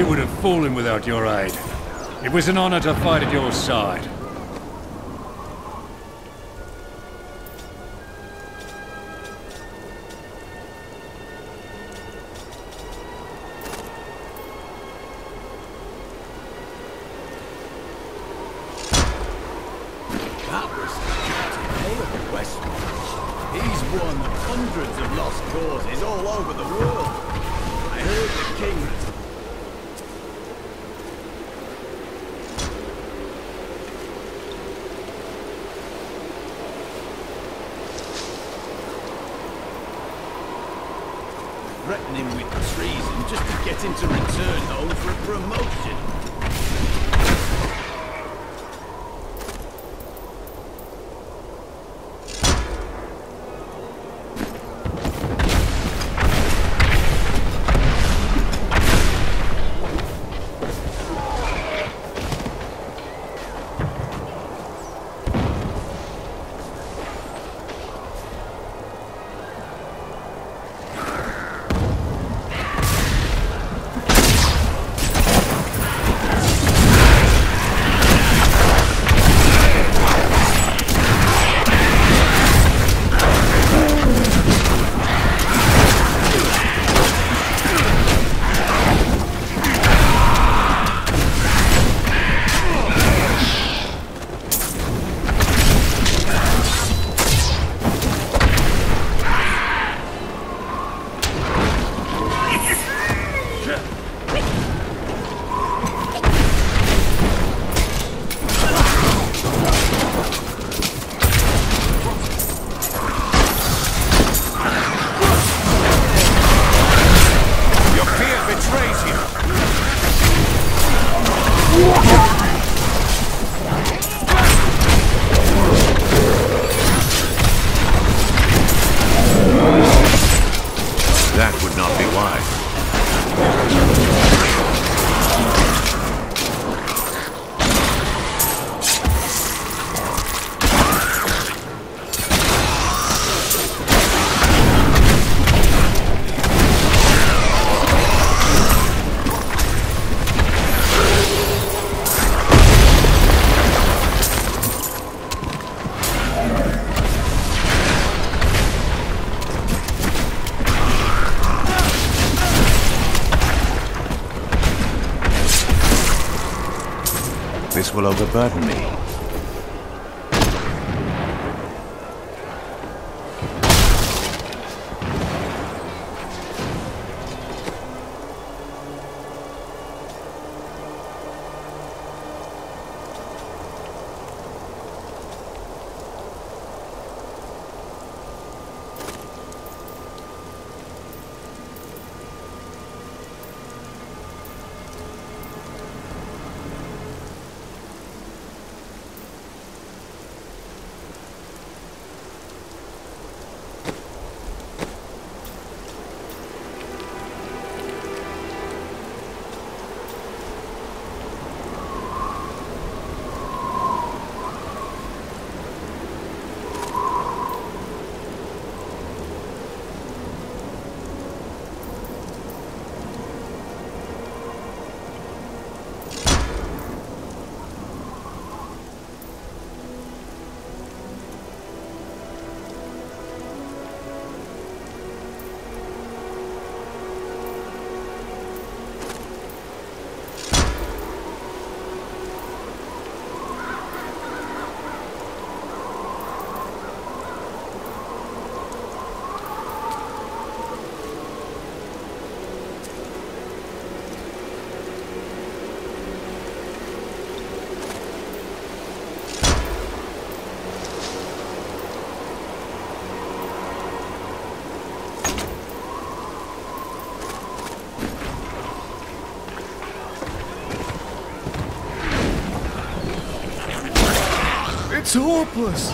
We would have fallen without your aid. It was an honor to fight at your side. Hundreds of lost causes all over the world. I heard the king treason just to get him to return home for a promotion. This will overburden me. It's hopeless.